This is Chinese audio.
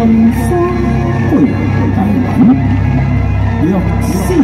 生杀会不会太难呢你要细思